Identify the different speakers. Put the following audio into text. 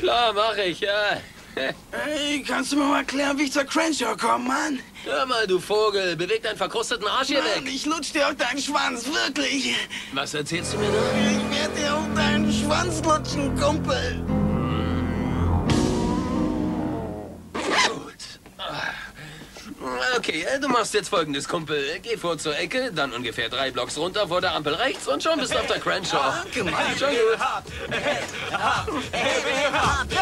Speaker 1: Klar, mach ich, ja.
Speaker 2: Hey, kannst du mir mal erklären, wie ich zur Crenshaw komme, Mann?
Speaker 1: Hör mal, du Vogel, beweg deinen verkrusteten Arsch hier
Speaker 2: Mann,
Speaker 1: weg.
Speaker 2: ich lutsch dir auf deinen Schwanz, wirklich.
Speaker 1: Was erzählst du mir da?
Speaker 2: Ich werde dir auf deinen Schwanz lutschen, Kumpel.
Speaker 1: Gut. Ah. Okay, äh, du machst jetzt folgendes, Kumpel. Geh vor zur Ecke, dann ungefähr drei Blocks runter vor der Ampel rechts und schon bist du auf der Crenshaw.
Speaker 2: Danke, Mann.
Speaker 1: Schon gut. Stop.